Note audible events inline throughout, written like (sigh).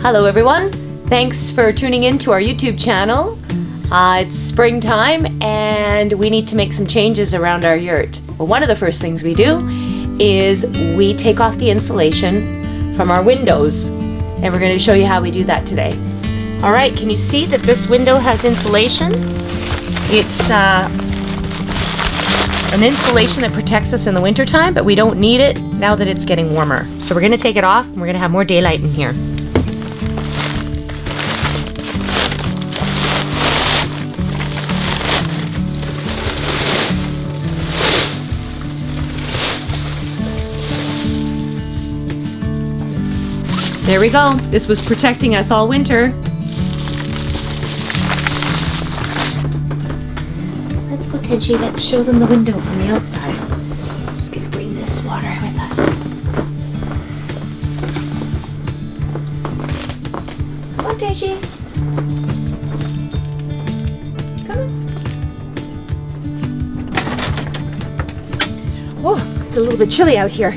Hello, everyone. Thanks for tuning in to our YouTube channel. Uh, it's springtime and we need to make some changes around our yurt. Well, one of the first things we do is we take off the insulation from our windows and we're going to show you how we do that today. All right, can you see that this window has insulation? It's uh, an insulation that protects us in the wintertime, but we don't need it now that it's getting warmer. So we're going to take it off and we're going to have more daylight in here. There we go. This was protecting us all winter. Let's go, Tenchi. Let's show them the window from the outside. I'm just gonna bring this water with us. Come on, Tenchi. Come on. Oh, it's a little bit chilly out here.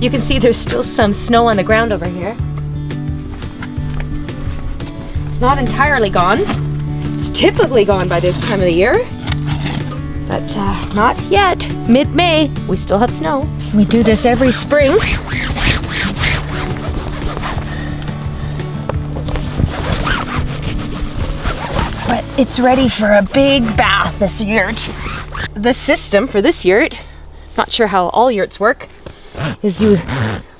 You can see there's still some snow on the ground over here. It's not entirely gone. It's typically gone by this time of the year, but uh, not yet. Mid-May, we still have snow. We do this every spring. But it's ready for a big bath, this yurt. The system for this yurt, not sure how all yurts work, is you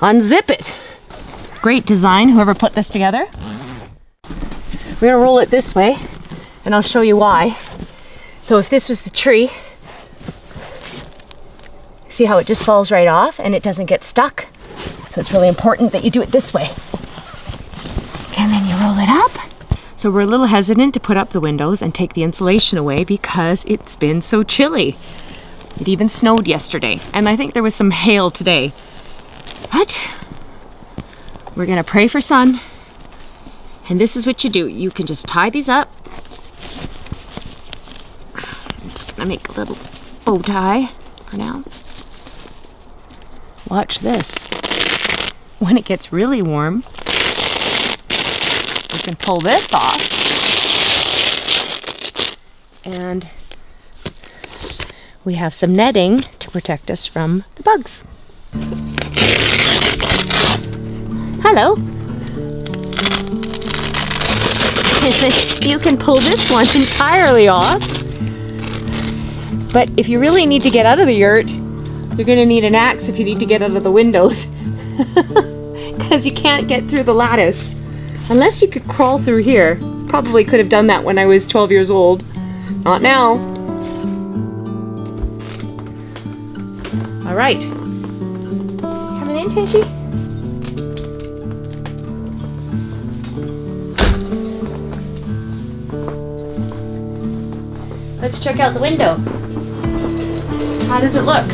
unzip it. Great design, whoever put this together. We're gonna roll it this way, and I'll show you why. So if this was the tree, see how it just falls right off and it doesn't get stuck? So it's really important that you do it this way. And then you roll it up. So we're a little hesitant to put up the windows and take the insulation away because it's been so chilly. It even snowed yesterday, and I think there was some hail today. But we're gonna pray for sun. And this is what you do. You can just tie these up. I'm just gonna make a little bow tie for now. Watch this. When it gets really warm, we can pull this off. And we have some netting to protect us from the bugs. Hello. (laughs) you can pull this one entirely off. But if you really need to get out of the yurt, you're gonna need an axe if you need to get out of the windows. (laughs) Because you can't get through the lattice. Unless you could crawl through here. Probably could have done that when I was 12 years old. Not now. All right. Coming in, Tishy? Let's check out the window. How does it look?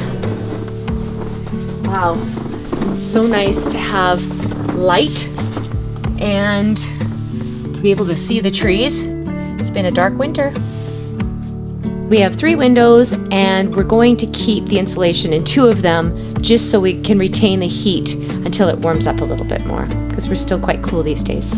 Wow, it's so nice to have light and to be able to see the trees. It's been a dark winter. We have three windows and we're going to keep the insulation in two of them just so we can retain the heat until it warms up a little bit more because we're still quite cool these days. (laughs)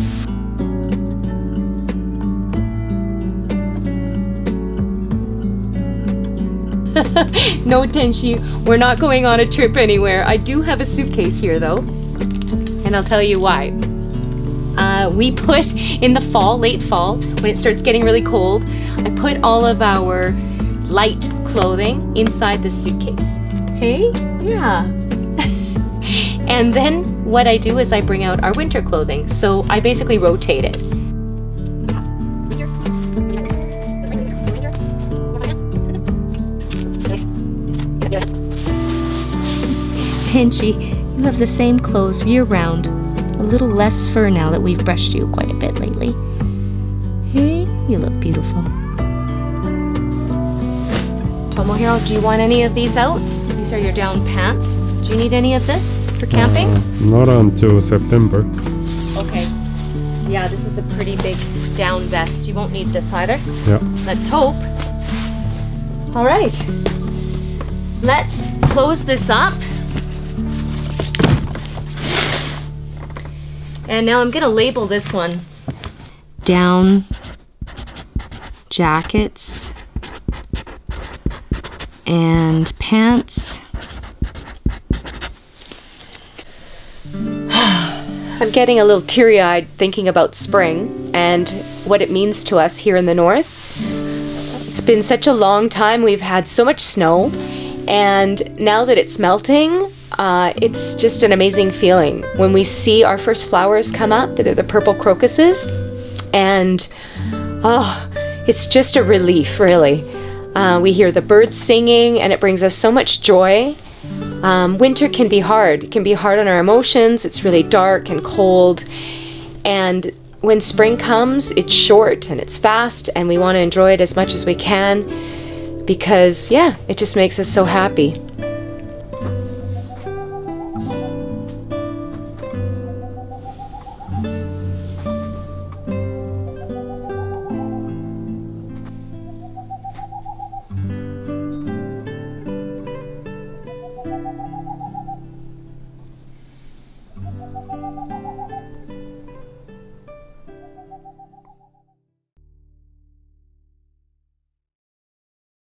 no, Tenchi, we're not going on a trip anywhere. I do have a suitcase here though, and I'll tell you why. Uh, we put in the fall, late fall, when it starts getting really cold, I put all of our light clothing inside the suitcase. Hey? Yeah. (laughs) and then what I do is I bring out our winter clothing. So I basically rotate it. Tenchi, you have the same clothes year round. A little less fur now that we've brushed you quite a bit lately. Hey, you look beautiful. Tomohiro, do you want any of these out? These are your down pants. Do you need any of this for camping? Uh, not until September. Okay. Yeah, this is a pretty big down vest. You won't need this either. Yeah. Let's hope. All right. Let's close this up. And now I'm gonna label this one down jackets and pants. (sighs) I'm getting a little teary eyed thinking about spring and what it means to us here in the north. It's been such a long time, we've had so much snow, and now that it's melting, uh, it's just an amazing feeling. When we see our first flowers come up, they're the purple crocuses, and oh, it's just a relief, really. Uh, we hear the birds singing, and it brings us so much joy. Um, winter can be hard. It can be hard on our emotions. It's really dark and cold. And when spring comes, it's short and it's fast, and we want to enjoy it as much as we can because, yeah, it just makes us so happy.